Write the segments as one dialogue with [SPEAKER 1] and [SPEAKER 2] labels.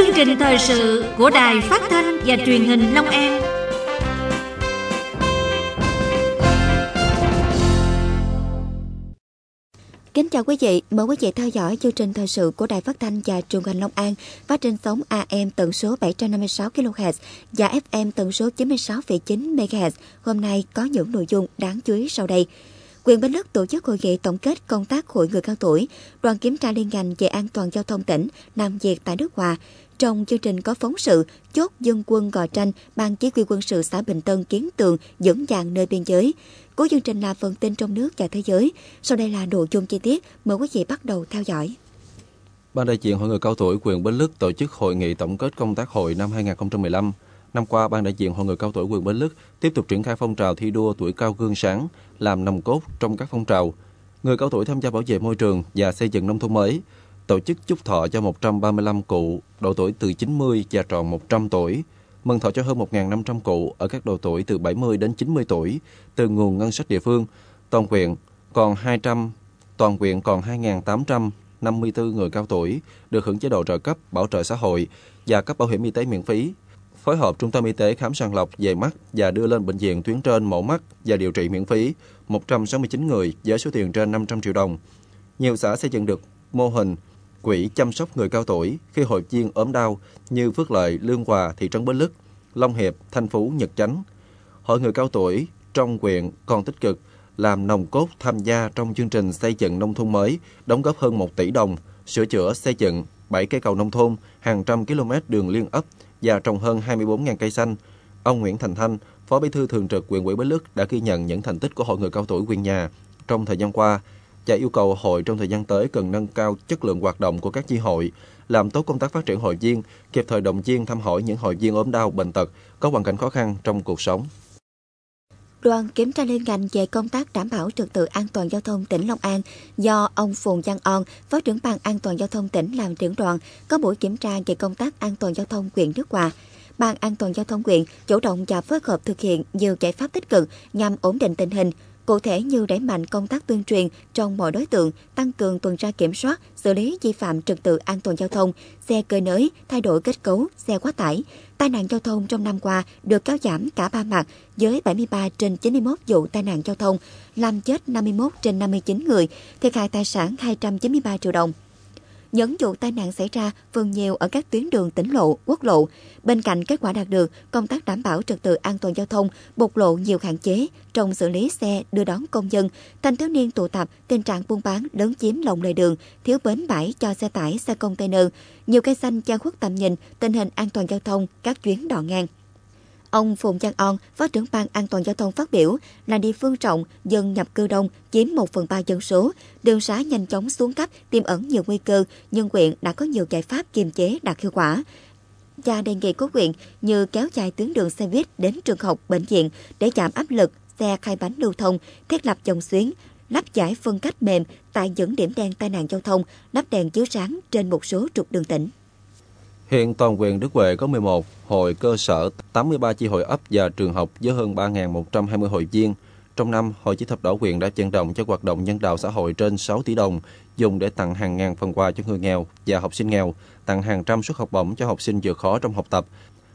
[SPEAKER 1] Chương trình thời sự của Đài Phát thanh và Truyền hình Long An.
[SPEAKER 2] Kính chào quý vị, mời quý vị theo dõi chương trình thời sự của Đài Phát thanh và Truyền hình Long An phát trên sóng AM tần số 756 kHz và FM tần số 96,9 MHz. Hôm nay có những nội dung đáng chú ý sau đây. Quyền Bến Lức tổ chức hội nghị tổng kết công tác hội người cao tuổi, đoàn kiểm tra liên ngành về an toàn giao thông tỉnh làm việc tại nước Hòa. Trong chương trình có phóng sự chốt dân quân Gò Tranh, ban chỉ huy quân sự xã Bình Tân kiến tường dẫn dàng nơi biên giới. Cuối chương trình là phần tin trong nước và thế giới. Sau đây là nội dung chi tiết. Mời quý vị bắt đầu theo dõi.
[SPEAKER 3] Ban đại diện Hội người cao tuổi quyền Bến Lức tổ chức hội nghị tổng kết công tác hội năm 2015. Năm qua, Ban đại diện Hội người cao tuổi quyền Bến Lức tiếp tục triển khai phong trào thi đua tuổi cao gương sáng, làm nòng cốt trong các phong trào. Người cao tuổi tham gia bảo vệ môi trường và xây dựng nông thôn mới, tổ chức chúc thọ cho 135 cụ độ tuổi từ 90 và tròn 100 tuổi, mừng thọ cho hơn 1.500 cụ ở các độ tuổi từ 70 đến 90 tuổi từ nguồn ngân sách địa phương. Toàn huyện còn 200 toàn huyện còn 2.854 người cao tuổi được hưởng chế độ trợ cấp bảo trợ xã hội và cấp bảo hiểm y tế miễn phí. Phối hợp trung tâm y tế khám sàng lọc về mắt và đưa lên bệnh viện tuyến trên mổ mắt và điều trị miễn phí 169 người với số tiền trên 500 triệu đồng. Nhiều xã xây dựng được mô hình quỹ chăm sóc người cao tuổi khi hội viên ốm đau như Phước Lợi, Lương Hòa, thị trấn Bến Lức, Long Hiệp, Thanh Phú, Nhật Chánh. Hội người cao tuổi trong quyện còn tích cực làm nòng cốt tham gia trong chương trình xây dựng nông thôn mới, đóng góp hơn 1 tỷ đồng, sửa chữa xây dựng 7 cây cầu nông thôn, hàng trăm km đường liên ấp và trồng hơn 24.000 cây xanh. Ông Nguyễn Thành Thanh, Phó Bí thư Thường trực huyện ủy Bến Lức đã ghi nhận những thành tích của Hội người cao tuổi huyện nhà trong thời gian qua và yêu cầu hội trong thời gian tới cần nâng cao chất lượng hoạt động của các chi hội, làm tốt công tác phát triển hội viên, kịp thời động viên thăm hỏi những hội viên ốm đau, bệnh tật, có hoàn cảnh khó khăn trong cuộc sống.
[SPEAKER 2] Đoàn kiểm tra liên ngành về công tác đảm bảo trật tự an toàn giao thông tỉnh Long An do ông Phùng Văn On, Phó trưởng ban an toàn giao thông tỉnh làm trưởng đoàn, có buổi kiểm tra về công tác an toàn giao thông huyện Đức Hòa. Ban an toàn giao thông huyện chủ động và phối hợp thực hiện nhiều giải pháp tích cực nhằm ổn định tình hình, cụ thể như đẩy mạnh công tác tuyên truyền trong mọi đối tượng, tăng cường tuần tra kiểm soát, xử lý vi phạm trật tự an toàn giao thông, xe cơi nới, thay đổi kết cấu, xe quá tải. Tai nạn giao thông trong năm qua được kéo giảm cả ba mặt với 73 trên 91 vụ tai nạn giao thông, làm chết 51 trên 59 người, thiệt hại tài sản 293 triệu đồng nhấn vụ tai nạn xảy ra phần nhiều ở các tuyến đường tỉnh lộ, quốc lộ. Bên cạnh kết quả đạt được, công tác đảm bảo trật tự an toàn giao thông bộc lộ nhiều hạn chế trong xử lý xe đưa đón công dân, thanh thiếu niên tụ tập, tình trạng buôn bán lớn chiếm lòng lề đường, thiếu bến bãi cho xe tải, xe container, nhiều cây xanh che khuất tầm nhìn, tình hình an toàn giao thông, các chuyến đò ngang. Ông Phùng Giang On, Phó trưởng ban an toàn giao thông phát biểu là địa phương trọng, dân nhập cư đông, chiếm 1 phần 3 dân số. Đường xá nhanh chóng xuống cấp, tiềm ẩn nhiều nguy cơ, nhưng huyện đã có nhiều giải pháp kiềm chế đạt hiệu quả. Và đề nghị của huyện như kéo dài tuyến đường xe buýt đến trường học, bệnh viện để giảm áp lực, xe khai bánh lưu thông, thiết lập dòng xuyến, lắp giải phân cách mềm tại những điểm đen tai nạn giao thông, lắp đèn chiếu sáng trên một số trục đường tỉnh.
[SPEAKER 3] Hiện toàn quyền Đức Huệ có 11 hội cơ sở, 83 chi hội ấp và trường học với hơn 3.120 hội viên. Trong năm, Hội Chữ thập đỏ quyền đã vận động cho hoạt động nhân đạo xã hội trên 6 tỷ đồng, dùng để tặng hàng ngàn phần quà cho người nghèo và học sinh nghèo, tặng hàng trăm suất học bổng cho học sinh vượt khó trong học tập,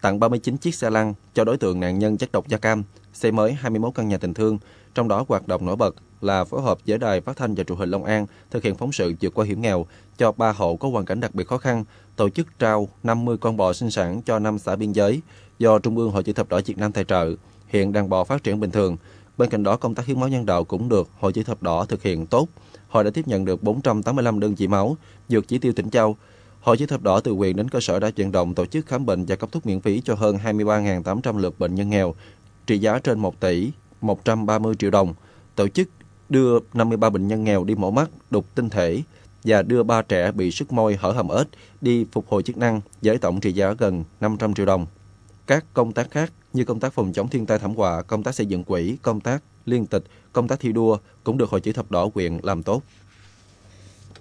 [SPEAKER 3] tặng 39 chiếc xe lăn cho đối tượng nạn nhân chất độc da cam, xây mới 21 căn nhà tình thương. Trong đó hoạt động nổi bật là phối hợp với Đài Phát thanh và Truyền hình Long An thực hiện phóng sự vượt qua hiểm nghèo cho ba hộ có hoàn cảnh đặc biệt khó khăn, tổ chức trao 50 con bò sinh sản cho năm xã biên giới do Trung ương Hội Chữ thập đỏ Việt Nam tài trợ. Hiện đàn bò phát triển bình thường. Bên cạnh đó, công tác hiến máu nhân đạo cũng được Hội Chữ thập đỏ thực hiện tốt. Hội đã tiếp nhận được 485 đơn vị máu, vượt chỉ tiêu tỉnh Châu. Hội Chữ thập đỏ từ huyện đến cơ sở đã vận động tổ chức khám bệnh và cấp thuốc miễn phí cho hơn 23.800 lượt bệnh nhân nghèo, trị giá trên 1 tỷ 130 triệu đồng. Tổ chức đưa 53 bệnh nhân nghèo đi mổ mắt, đục tinh thể và đưa ba trẻ bị sức môi hở hàm ếch đi phục hồi chức năng với tổng trị giá gần 500 triệu đồng. Các công tác khác như công tác phòng chống thiên tai thảm họa, công tác xây dựng quỹ, công tác liên tịch, công tác thi đua cũng được Hội Chữ thập đỏ huyện làm tốt.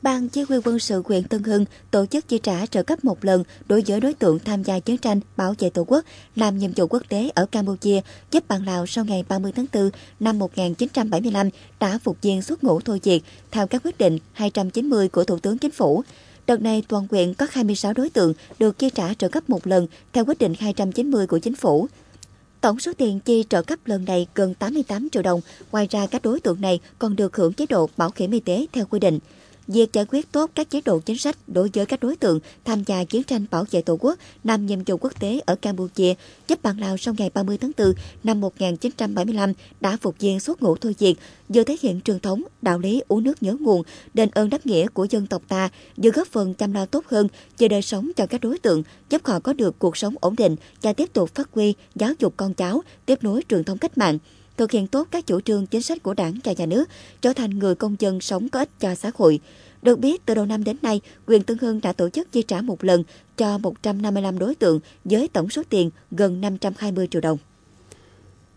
[SPEAKER 2] Ban Chỉ huy quân sự huyện Tân Hưng tổ chức chi trả trợ cấp một lần đối với đối tượng tham gia chiến tranh bảo vệ Tổ quốc, làm nhiệm vụ quốc tế ở Campuchia, giúp bạn Lào sau ngày 30 tháng 4 năm 1975 đã phục viên xuất ngũ thôi việc theo các quyết định 290 của Thủ tướng Chính phủ. Đợt này, toàn huyện có 26 đối tượng được chi trả trợ cấp một lần theo quyết định 290 của chính phủ. Tổng số tiền chi trợ cấp lần này gần 88 triệu đồng. Ngoài ra các đối tượng này còn được hưởng chế độ bảo hiểm y tế theo quy định. Việc giải quyết tốt các chế độ chính sách đối với các đối tượng tham gia chiến tranh bảo vệ Tổ quốc năm nhiệm vụ quốc tế ở Campuchia giúp bạn Lào sau ngày 30 tháng 4 năm 1975 đã phục viên xuất ngũ thôi diệt, vừa thể hiện truyền thống, đạo lý uống nước nhớ nguồn, đền ơn đáp nghĩa của dân tộc ta, vừa góp phần chăm lo tốt hơn về đời sống cho các đối tượng, giúp họ có được cuộc sống ổn định và tiếp tục phát huy giáo dục con cháu, tiếp nối truyền thống cách mạng thực hiện tốt các chủ trương chính sách của đảng và nhà nước, trở thành người công dân sống có ích cho xã hội. Được biết, từ đầu năm đến nay, quyền Tân Hưng đã tổ chức chi trả một lần cho 155 đối tượng với tổng số tiền gần 520 triệu đồng.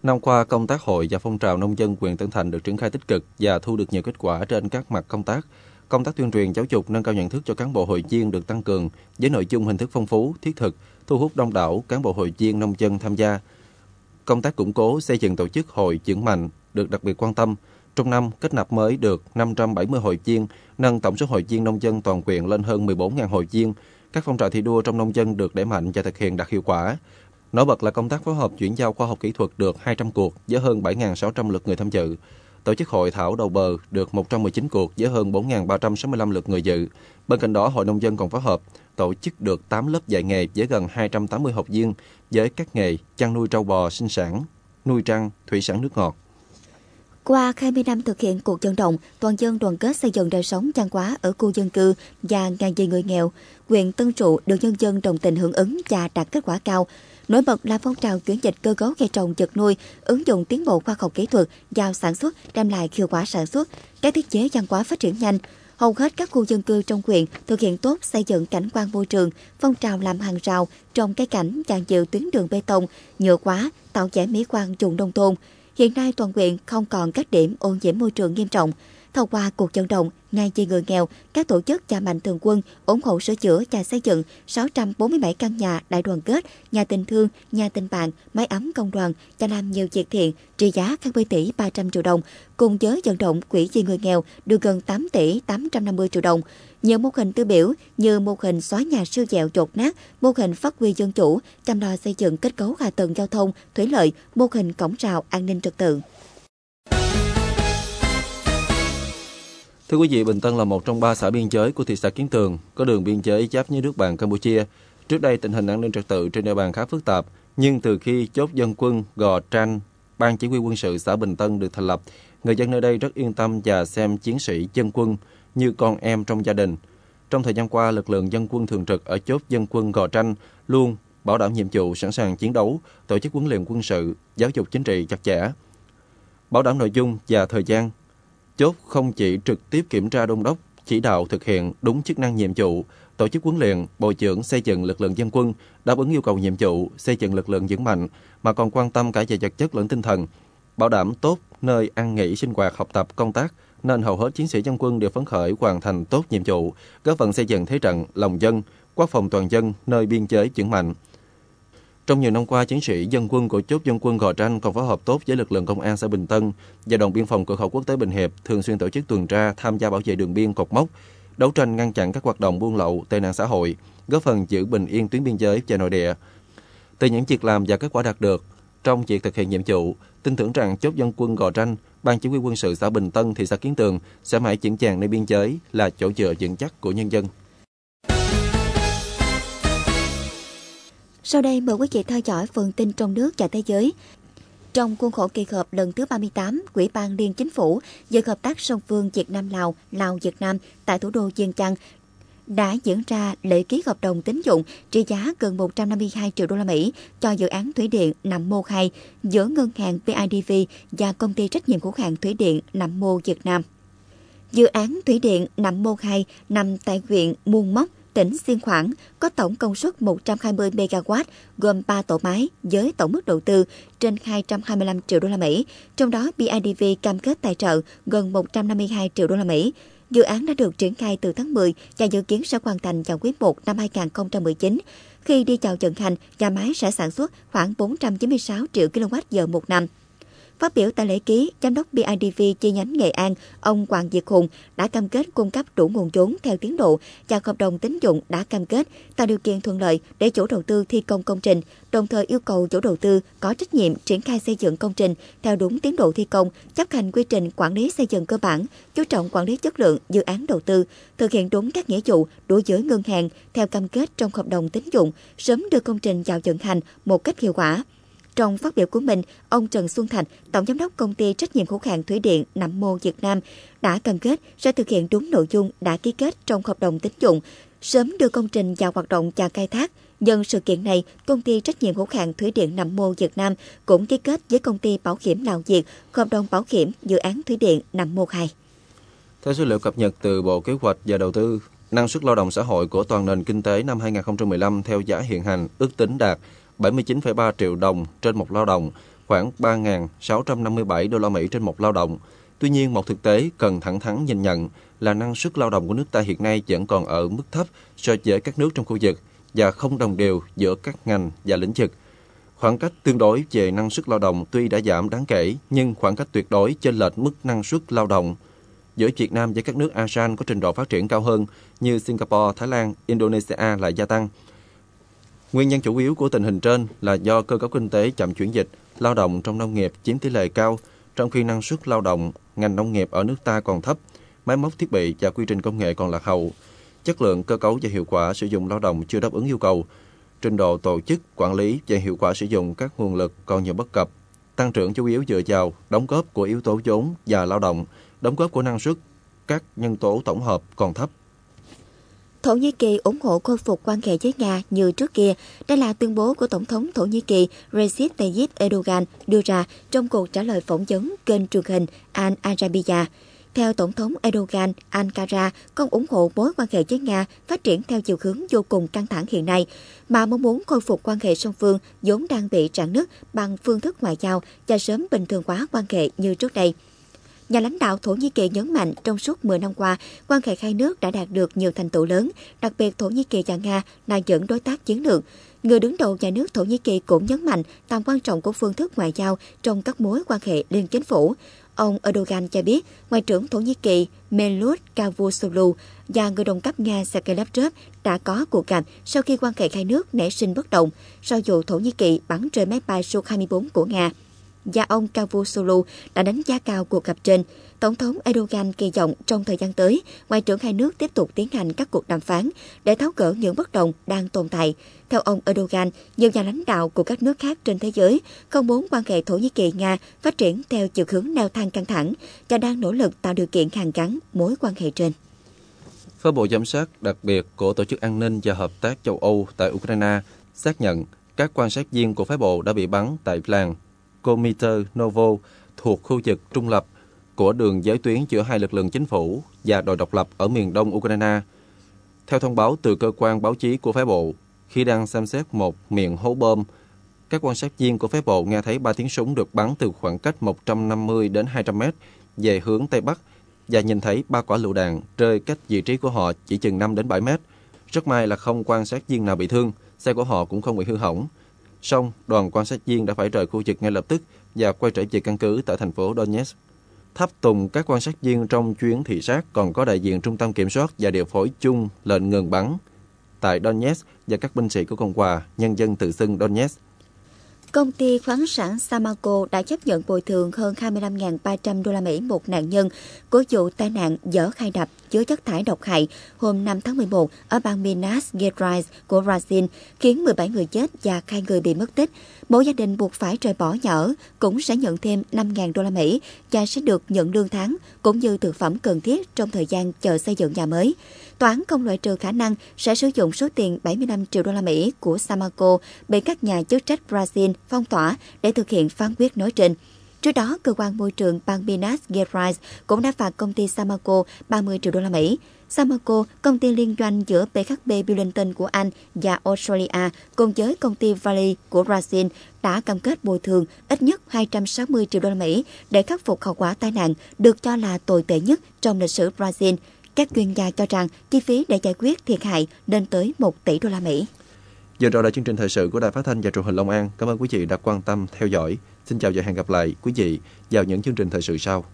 [SPEAKER 3] Năm qua, công tác hội và phong trào nông dân quyền Tân Thành được triển khai tích cực và thu được nhiều kết quả trên các mặt công tác. Công tác tuyên truyền giáo dục nâng cao nhận thức cho cán bộ hội viên được tăng cường với nội dung hình thức phong phú, thiết thực, thu hút đông đảo cán bộ hội viên nông dân tham gia, Công tác củng cố xây dựng tổ chức hội trưởng mạnh được đặc biệt quan tâm. Trong năm, kết nạp mới được 570 hội viên, nâng tổng số hội viên nông dân toàn quyện lên hơn 14.000 hội viên. Các phong trào thi đua trong nông dân được đẩy mạnh và thực hiện đạt hiệu quả. Nổi bật là công tác phối hợp chuyển giao khoa học kỹ thuật được 200 cuộc với hơn 7.600 lượt người tham dự. Tổ chức hội thảo đầu bờ được 119 cuộc với hơn 4.365 lượt người dự. Bên cạnh đó, Hội Nông dân còn phối hợp tổ chức được 8 lớp dạy nghề với gần 280 học viên với các nghề chăn nuôi trâu bò sinh sản, nuôi trăng, thủy sản nước ngọt.
[SPEAKER 2] Qua 20 năm thực hiện cuộc vận động toàn dân đoàn kết xây dựng đời sống văn hóa ở khu dân cư và ngàn gì người nghèo, huyện Tân Trụ được nhân dân đồng tình hưởng ứng và đạt kết quả cao. Nổi bật là phong trào chuyển dịch cơ cấu cây trồng vật nuôi, ứng dụng tiến bộ khoa học kỹ thuật vào sản xuất đem lại hiệu quả sản xuất, các thiết chế văn hóa phát triển nhanh, hầu hết các khu dân cư trong huyện thực hiện tốt xây dựng cảnh quan môi trường, phong trào làm hàng rào, trồng cây cảnh dàn dự tuyến đường bê tông, nhựa quá, tạo vẻ mỹ quan vùng nông thôn. Hiện nay toàn huyện không còn các điểm ô nhiễm môi trường nghiêm trọng. Thông qua cuộc vận động Ngày vì người nghèo, các tổ chức và mạnh thường quân ủng hộ sửa chữa và xây dựng 647 căn nhà đại đoàn kết, nhà tình thương, nhà tình bạn, máy ấm công đoàn và làm nhiều việc thiện trị giá 20 tỷ 300 triệu đồng. Cùng với vận động quỹ vì người nghèo được gần 8 tỷ 850 triệu đồng. Nhiều mô hình tiêu biểu như mô hình xóa nhà siêu dẹo chột nát, mô hình phát huy dân chủ, chăm lo xây dựng kết cấu hạ tầng giao thông, thủy lợi, mô hình cổng rào an ninh trật tự.
[SPEAKER 3] Thưa quý vị, Bình Tân là một trong ba xã biên giới của thị xã Kiến Tường, có đường biên giới giáp với nước bạn Campuchia. Trước đây tình hình an ninh trật tự trên địa bàn khá phức tạp, nhưng từ khi chốt dân quân Gò Tranh, Ban Chỉ huy quân sự xã Bình Tân được thành lập, người dân nơi đây rất yên tâm và xem chiến sĩ dân quân như con em trong gia đình. Trong thời gian qua, lực lượng dân quân thường trực ở chốt dân quân Gò Tranh luôn bảo đảm nhiệm vụ sẵn sàng chiến đấu, tổ chức huấn luyện quân sự, giáo dục chính trị chặt chẽ, bảo đảm nội dung và thời gian Chốt không chỉ trực tiếp kiểm tra đôn đốc, chỉ đạo thực hiện đúng chức năng nhiệm vụ, tổ chức huấn luyện, bồi dưỡng xây dựng lực lượng dân quân, đáp ứng yêu cầu nhiệm vụ, xây dựng lực lượng vững mạnh, mà còn quan tâm cả về vật chất lẫn tinh thần, bảo đảm tốt nơi ăn nghỉ, sinh hoạt, học tập, công tác, nên hầu hết chiến sĩ dân quân đều phấn khởi hoàn thành tốt nhiệm vụ, góp phần xây dựng thế trận lòng dân, quốc phòng toàn dân nơi biên giới vững mạnh, trong nhiều năm qua, chiến sĩ dân quân của chốt dân quân Gò Tranh còn phối hợp tốt với lực lượng công an xã Bình Tân và đồn biên phòng cửa khẩu quốc tế Bình Hiệp thường xuyên tổ chức tuần tra, tham gia bảo vệ đường biên cột mốc, đấu tranh ngăn chặn các hoạt động buôn lậu, tệ nạn xã hội, góp phần giữ bình yên tuyến biên giới và nội địa. Từ những việc làm và kết quả đạt được trong việc thực hiện nhiệm vụ, tin tưởng rằng chốt dân quân Gò Tranh, ban chỉ huy quân sự xã Bình Tân, thị xã Kiến Tường sẽ mãi chững chàng nơi biên giới là chỗ dựa vững chắc của nhân dân.
[SPEAKER 2] Sau đây mời quý vị theo dõi phần tin trong nước và thế giới. Trong khuôn khổ kỳ họp lần thứ 38, Quỹ ban Liên Chính phủ về hợp tác song phương Việt Nam-Lào, Lào-Việt Nam tại thủ đô Viên Chăn đã diễn ra lễ ký hợp đồng tín dụng trị giá gần 152 triệu đô la Mỹ cho dự án thủy điện Nậm Mô 2 giữa ngân hàng BIDV và công ty trách nhiệm hữu hạn thủy điện Nậm Mô Việt Nam. Dự án thủy điện Nậm Mô 2 nằm tại huyện Muôn Mốc, tỉnh Xiên Khoảng có tổng công suất 120 MW gồm 3 tổ máy với tổng mức đầu tư trên 225 triệu đô la Mỹ, trong đó BIDV cam kết tài trợ gần 152 triệu đô la Mỹ. Dự án đã được triển khai từ tháng 10 và dự kiến sẽ hoàn thành vào quý 1 năm 2019. Khi đi vào vận hành, nhà máy sẽ sản xuất khoảng 496 triệu kWh một năm. Phát biểu tại lễ ký, Giám đốc BIDV chi nhánh Nghệ An, ông Hoàng Diệt Hùng đã cam kết cung cấp đủ nguồn vốn theo tiến độ và hợp đồng tín dụng đã cam kết, tạo điều kiện thuận lợi để chủ đầu tư thi công công trình, đồng thời yêu cầu chủ đầu tư có trách nhiệm triển khai xây dựng công trình theo đúng tiến độ thi công, chấp hành quy trình quản lý xây dựng cơ bản, chú trọng quản lý chất lượng dự án đầu tư, thực hiện đúng các nghĩa vụ đối với ngân hàng theo cam kết trong hợp đồng tín dụng, sớm đưa công trình vào vận hành một cách hiệu quả. Trong phát biểu của mình, ông Trần Xuân Thành, Tổng Giám đốc Công ty Trách nhiệm hữu hạn Thủy điện Nậm Mô Việt Nam, đã cam kết sẽ thực hiện đúng nội dung đã ký kết trong hợp đồng tín dụng, sớm đưa công trình vào hoạt động và khai thác. Nhân sự kiện này, công ty trách nhiệm hữu hạn Thủy điện Nậm Mô Việt Nam cũng ký kết với công ty bảo hiểm Lào Việt hợp đồng bảo hiểm dự án Thủy điện Nậm Mô 2.
[SPEAKER 3] Theo số liệu cập nhật từ Bộ Kế hoạch và Đầu tư, năng suất lao động xã hội của toàn nền kinh tế năm 2015 theo giá hiện hành ước tính đạt 79,3 triệu đồng trên một lao động, khoảng 3.657 đô la Mỹ trên một lao động. Tuy nhiên, một thực tế cần thẳng thắn nhìn nhận là năng suất lao động của nước ta hiện nay vẫn còn ở mức thấp so với các nước trong khu vực và không đồng đều giữa các ngành và lĩnh vực. Khoảng cách tương đối về năng suất lao động tuy đã giảm đáng kể, nhưng khoảng cách tuyệt đối trên lệch mức năng suất lao động giữa Việt Nam với các nước ASEAN có trình độ phát triển cao hơn như Singapore, Thái Lan, Indonesia lại gia tăng. Nguyên nhân chủ yếu của tình hình trên là do cơ cấu kinh tế chậm chuyển dịch, lao động trong nông nghiệp chiếm tỷ lệ cao, trong khi năng suất lao động ngành nông nghiệp ở nước ta còn thấp, máy móc thiết bị và quy trình công nghệ còn lạc hậu. Chất lượng, cơ cấu và hiệu quả sử dụng lao động chưa đáp ứng yêu cầu. Trình độ tổ chức, quản lý và hiệu quả sử dụng các nguồn lực còn nhiều bất cập. Tăng trưởng chủ yếu dựa vào đóng góp của yếu tố vốn và lao động, đóng góp của năng suất, các nhân tố tổng hợp còn thấp.
[SPEAKER 2] Thổ Nhĩ Kỳ ủng hộ khôi phục quan hệ với Nga như trước kia. Đây là tuyên bố của Tổng thống Thổ Nhĩ Kỳ Recep Tayyip Erdogan đưa ra trong cuộc trả lời phỏng vấn kênh truyền hình Al Arabiya. Theo Tổng thống Erdogan, Ankara không ủng hộ mối quan hệ với Nga phát triển theo chiều hướng vô cùng căng thẳng hiện nay, mà mong muốn khôi phục quan hệ song phương vốn đang bị rạn nứt bằng phương thức ngoại giao và sớm bình thường hóa quan hệ như trước đây. Nhà lãnh đạo Thổ Nhĩ Kỳ nhấn mạnh trong suốt 10 năm qua, quan hệ hai nước đã đạt được nhiều thành tựu lớn, đặc biệt Thổ Nhĩ Kỳ và Nga là dẫn đối tác chiến lược. Người đứng đầu nhà nước Thổ Nhĩ Kỳ cũng nhấn mạnh tầm quan trọng của phương thức ngoại giao trong các mối quan hệ liên chính phủ. Ông Erdogan cho biết, Ngoại trưởng Thổ Nhĩ Kỳ melut Cavusoglu và người đồng cấp Nga Sergei Lavrov đã có cuộc gặp sau khi quan hệ hai nước nảy sinh bất đồng sau vụ Thổ Nhĩ Kỳ bắn rơi máy bay Su-24 của Nga và ông Cavusoglu đã đánh giá cao cuộc gặp trên. Tổng thống Erdogan kỳ vọng trong thời gian tới, ngoại trưởng hai nước tiếp tục tiến hành các cuộc đàm phán để tháo gỡ những bất đồng đang tồn tại. Theo ông Erdogan, nhiều nhà lãnh đạo của các nước khác trên thế giới không muốn quan hệ Thổ Nhĩ Kỳ-Nga phát triển theo chiều hướng leo thang căng thẳng và đang nỗ lực tạo điều kiện hàn gắn mối quan hệ trên.
[SPEAKER 3] Phái bộ giám sát đặc biệt của Tổ chức An ninh và Hợp tác châu Âu tại Ukraine xác nhận các quan sát viên của phái bộ đã bị bắn tại làng Komiter Novo thuộc khu vực trung lập của đường giới tuyến giữa hai lực lượng chính phủ và đòi độc lập ở miền đông Ukraine. Theo thông báo từ cơ quan báo chí của phái bộ, khi đang xem xét một miệng hố bom, các quan sát viên của phái bộ nghe thấy ba tiếng súng được bắn từ khoảng cách 150 đến 200 mét về hướng Tây Bắc và nhìn thấy ba quả lựu đạn rơi cách vị trí của họ chỉ chừng 5 đến 7 mét. Rất may là không quan sát viên nào bị thương, xe của họ cũng không bị hư hỏng. Song, đoàn quan sát viên đã phải rời khu vực ngay lập tức và quay trở về căn cứ tại thành phố Donetsk. Tháp tùng các quan sát viên trong chuyến thị sát còn có đại diện Trung tâm Kiểm soát và điều phối chung lệnh ngừng bắn tại Donetsk và các binh sĩ của Cộng hòa Nhân dân tự xưng Donetsk.
[SPEAKER 2] Công ty khoáng sản Samarco đã chấp nhận bồi thường hơn 25.300 đô la Mỹ một nạn nhân của vụ tai nạn dở khai đập chứa chất thải độc hại hôm 5 tháng 11 ở bang Minas Gerais của Brazil, khiến 17 người chết và hai người bị mất tích. Mỗi gia đình buộc phải rời bỏ nhà ở cũng sẽ nhận thêm 5.000 đô la Mỹ và sẽ được nhận lương tháng cũng như thực phẩm cần thiết trong thời gian chờ xây dựng nhà mới. Tòa án không loại trừ khả năng sẽ sử dụng số tiền 75 triệu đô la Mỹ của Samarco bị các nhà chức trách Brazil phong tỏa để thực hiện phán quyết nói trên. Trước đó, cơ quan môi trường bang Minas Gerais cũng đã phạt công ty Samarco 30 triệu đô la Mỹ. Samarco, công ty liên doanh giữa PHB Billington của Anh và Australia cùng với công ty Valley của Brazil đã cam kết bồi thường ít nhất 260 triệu đô la Mỹ để khắc phục hậu quả tai nạn được cho là tồi tệ nhất trong lịch sử Brazil. Các chuyên gia cho rằng chi phí để giải quyết thiệt hại lên tới 1 tỷ đô la Mỹ.
[SPEAKER 3] Giờ rồi là chương trình thời sự của Đài Phát thanh và Truyền hình Long An. Cảm ơn quý vị đã quan tâm theo dõi. Xin chào và hẹn gặp lại quý vị vào những chương trình thời sự sau.